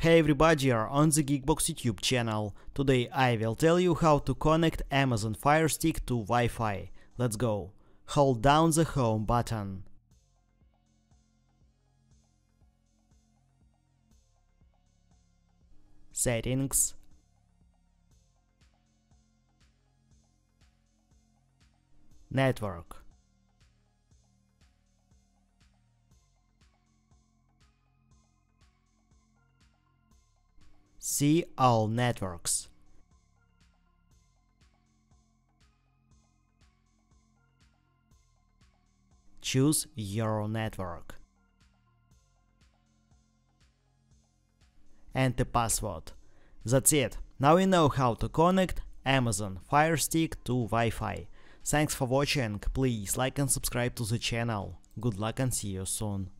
Hey everybody, you're on the Geekbox YouTube channel. Today I will tell you how to connect Amazon Fire Stick to Wi-Fi. Let's go. Hold down the home button. Settings. Network. See all networks. Choose your network. And the password. That's it. Now you know how to connect Amazon Fire Stick to Wi-Fi. Thanks for watching, please like and subscribe to the channel. Good luck and see you soon.